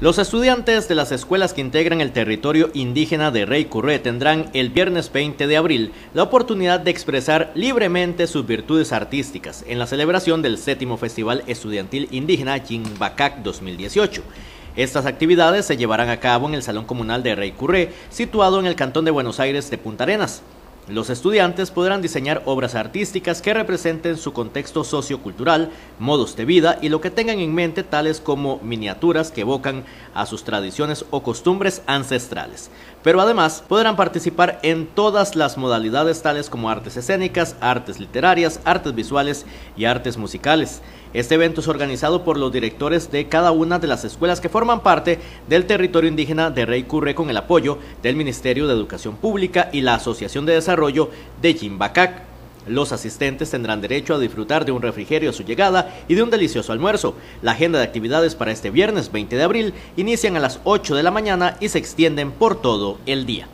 Los estudiantes de las escuelas que integran el territorio indígena de Rey Curré tendrán el viernes 20 de abril la oportunidad de expresar libremente sus virtudes artísticas en la celebración del séptimo Festival Estudiantil Indígena Jimbacac 2018. Estas actividades se llevarán a cabo en el Salón Comunal de Rey Curré, situado en el Cantón de Buenos Aires de Punta Arenas. Los estudiantes podrán diseñar obras artísticas que representen su contexto sociocultural, modos de vida y lo que tengan en mente tales como miniaturas que evocan a sus tradiciones o costumbres ancestrales. Pero además podrán participar en todas las modalidades tales como artes escénicas, artes literarias, artes visuales y artes musicales. Este evento es organizado por los directores de cada una de las escuelas que forman parte del territorio indígena de Rey Curre con el apoyo del Ministerio de Educación Pública y la Asociación de Desarrollo de Jimbacac. Los asistentes tendrán derecho a disfrutar de un refrigerio a su llegada y de un delicioso almuerzo. La agenda de actividades para este viernes 20 de abril inician a las 8 de la mañana y se extienden por todo el día.